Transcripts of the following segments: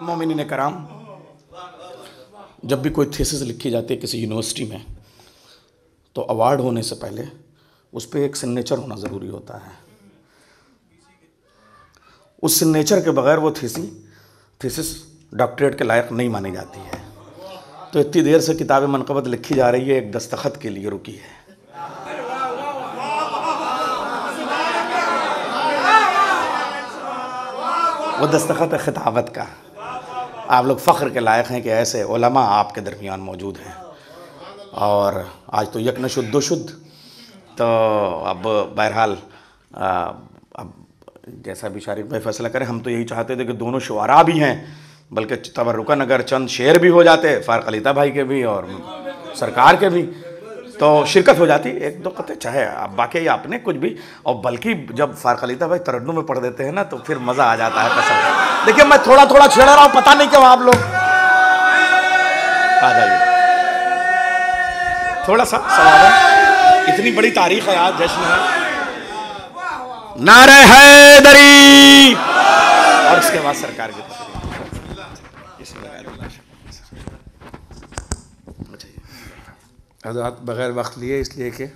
مومنین کرام، جب بھی کوئی تھیسس لکھی جاتی ہے کسی یونیورسٹی میں، تو اوارڈ ہونے سے پہلے اس پہ ایک سگنیچر ہونا ضروری ہوتا ہے۔ اس سگنیچر کے بغیر وہ تھیسی تھیسس ڈاکٹریٹ کے لائق نہیں مانی جاتی ہے۔ تو اتنی دیر سے کتاب منقبت لکھی جا رہی ہے، ایک دستخط کے لیے رکی ہے۔ وہ دستخط ہے خطابت کا۔ آپ لوگ فخر کے لائق ہیں کہ ایسے علماء آپ کے درمیان موجود ہیں۔ اور آج تو یک نشد دو شد۔ تو اب بہرحال اب جیسا بھی شارف بھائی فیصلہ کریں ہم تو یہی چاہتے تھے کہ دونوں شعراء بھی ہیں، بلکہ تبرکن اگر چند شعر بھی ہو جاتے، فارق علیتا بھائی کے بھی اور سرکار کے بھی، تو شرکت ہو جاتی۔ ایک دو قطع چاہے اب باقی آپ نے کچھ بھی۔ اور بلکہ جب فارق علیتا بھائی تردوں میں پڑھ دیتے ہیں نا، تو پھر مزہ آ جاتا ہے پسند دیکھیں میں تھوڑا تھوڑا چھیڑ رہا ہوں، پتہ نہیں کیوں آپ لوگ۔ آ جائیے۔ تھوڑا سا سوال ہے۔ اتنی بڑی تاریخ ہے آج جشن ہے۔ نعرہ حیدری۔ اور اس کے بعد سرکار کی حضرات بغیر وقت لیے، اس لیے کہ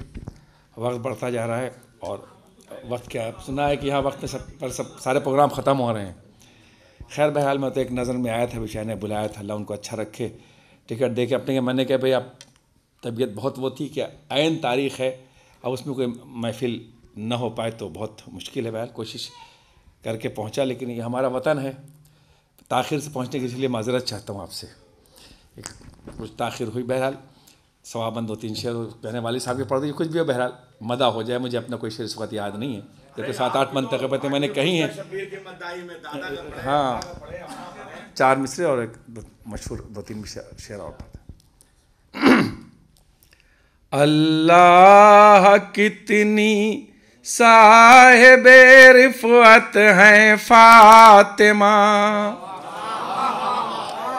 وقت بڑھتا جا رہا ہے اور وقت کیا سنا ہے کہ یہاں وقت سب پر سب سارے پروگرام ختم ہو رہے ہیں۔ خیر بحال میں تو ایک نظر میں آیا تھا بچہ نے بلایا تھا، اللہ ان کو اچھا رکھے۔ ٹکٹ دے کے اپنے میں نے کہا بھائی اب طبیعت بہت وہ تھی کہ عین تاریخ ہے، اب اس میں کوئی محفل نہ ہو پائے تو بہت مشکل ہے بہرحال کوشش کر کے پہنچا۔ لیکن یہ ہمارا وطن ہے، تاخیر سے پہنچنے کے لیے معذرت چاہتا ہوں آپ سے۔ ایک کچھ تاخیر ہوئی بہرحال ثوابند دو تین شعر کہنے والی صاحب کے پڑھ دیجیے کچھ بھی ہو بہرحال مدہ ہو جائے مجھے اپنا کوئی شعر اس وقت یاد نہیں ہے۔ کیونکہ سات آٹھ منتقبتیں میں نے کہی ہیں۔ ہاں۔ چار مصرے اور ایک مشہور دو تین شعر اور پڑھتے اللہ کتنی صاحب رفعت ہیں فاطمہ۔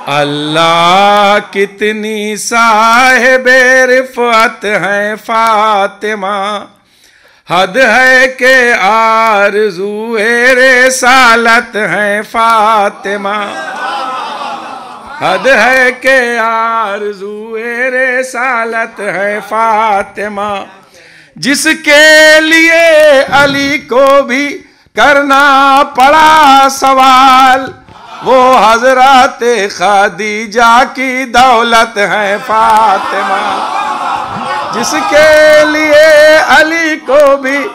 اللہ کتنی صاحب رفعت ہیں فاطمہ حد ہے کہ آرزو رسالت ہیں فاطمہ حد ہے کہ آرزو رسالت ہے فاطمہ جس کے لیے علی کو بھی کرنا پڑا سوال وہ حضرات خدیجہ کی دولت ہے فاطمہ، جس کے لیے علی کو بھی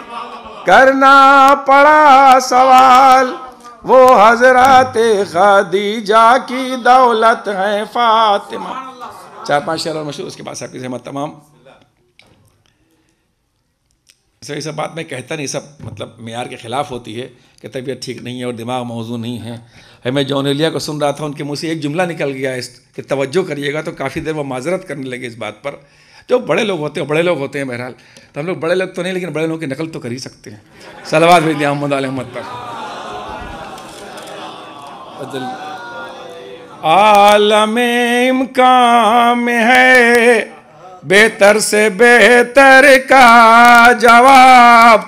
کرنا پڑا سوال۔ وہ حضرات خدیجہ کی دولت ہے فاطمہ۔ چار پانچ شعر اور مشہور، اس کے بعد سب کی زحمت تمام۔ یہ سب بات میں کہتا نہیں سب مطلب معیار کے خلاف ہوتی ہے کہ طبیعت ٹھیک نہیں ہے اور دماغ موضوع نہیں ہے۔ میں جونیلیا کو سن رہا تھا ان کے منہ سے ایک جملہ نکل گیا اس کہ توجہ کریے گا تو کافی دیر وہ معذرت کرنے لگے اس بات پر۔ جو بڑے لوگ ہوتے ہیں بڑے لوگ ہوتے ہیں بہرحال۔ تو ہم لوگ بڑے لوگ تو نہیں لیکن بڑے لوگوں کی نقل تو کر ہی سکتے ہیں۔ سلوات بھیج دیا محمد علیہ محمد پر۔ عالم امکان میں ہے۔ بہتر سے بہتر کا جواب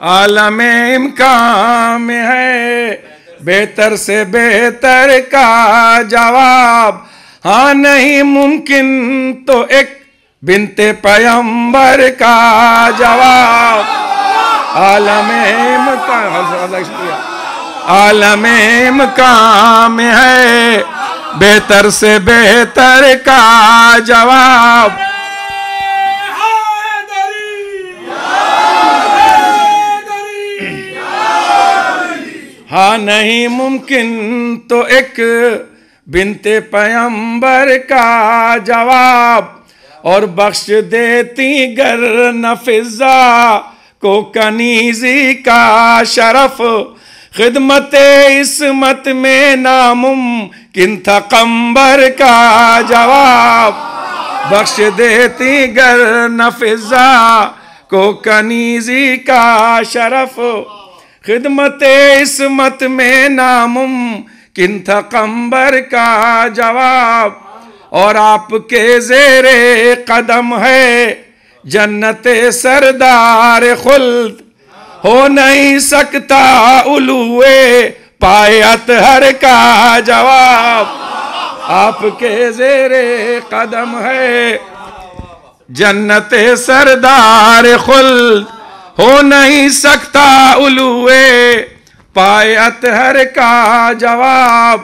عالم امکان میں ہے۔ بہتر سے بہتر کا جواب ہاں نہیں ممکن تو ایک بنت پیمبر کا جواب۔ عالم امکان عالم امکان میں ہے۔ بہتر سے بہتر کا جواب۔ ہاں نہیں ممکن تو ایک بنت پیمبر کا جواب۔ اور بخش دیتی گر نفزا کو کنیزی کا شرف۔ خدمت اسمت میں ناممکن تھا قمبر کا جواب۔ بخش دیتی گر نفزا کو کنیزی کا شرف۔ خدمت اسمت میں ناممکن تھا قمبر کا جواب۔ اور آپ کے زیر قدم ہے جنت سردار خلد۔ ہو نہیں سکتا علوے پائے اطہر کا جواب۔ آپ کے زیر قدم ہے۔ جنت سردار خلد ہو نہیں سکتا الوے، پائے اطہر کا جواب۔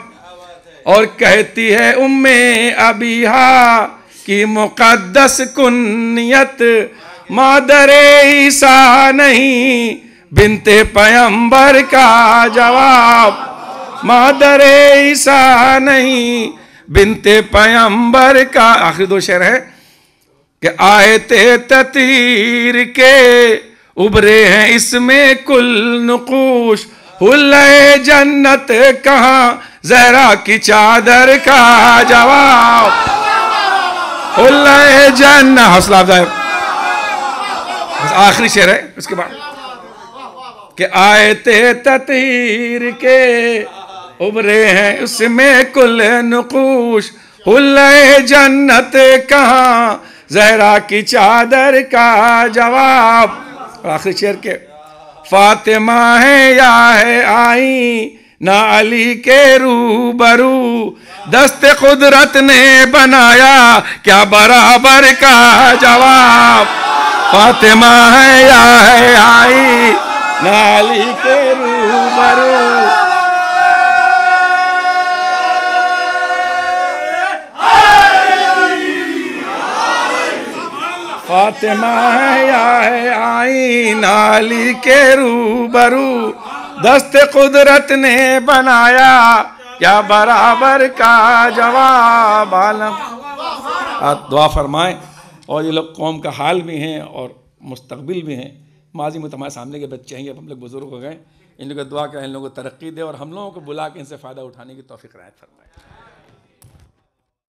اور کہتی ہے ام ابیہا کی مقدس کنیت، مادر عیسیٰ نہیں۔ بنت پیمبر کا جواب مادر عیسیٰ نہیں۔ بنت پیمبر کا آخری دو شعر ہے کہ آیت تطہیر کے ابرے ہیں اس میں کل نقوش۔ حلے جنت کہاں؟ زہرا کی چادر کا جواب۔ حلے جنت۔ حوصلہ افزائے آخری شعر ہے، اس کے بعد۔ کہ آیت تطہیر کے ابرے ہیں اس میں کل نقوش حلے جنت کہاں؟ زہرا کی چادر کا جواب۔ آخری شعر کے فاطمہ ہے یا ہے آئی نہ علی کے روبرو۔ دست قدرت نے بنایا، کیا برابر کا جواب؟ فاطمہ ہے یا ہے آئی نہ علی کے روبرو فاطمہ ہے یا ہے کے روبرو۔ دست قدرت نے بنایا، کیا برابر کا جواب؟ عالم۔ آپ دعا فرمائیں۔ اور یہ لوگ قوم کا حال بھی ہیں اور مستقبل بھی ہیں۔ ماضی میں تمہارے سامنے کے بچے ہیں ہم لوگ بزرگ ہو گئے ان لوگوں کو دعا کریں، ان لوگوں کو ترقی دے اور ہم لوگوں کو بلا کے ان سے فائدہ اٹھانے کی توفیق رائے فرمائے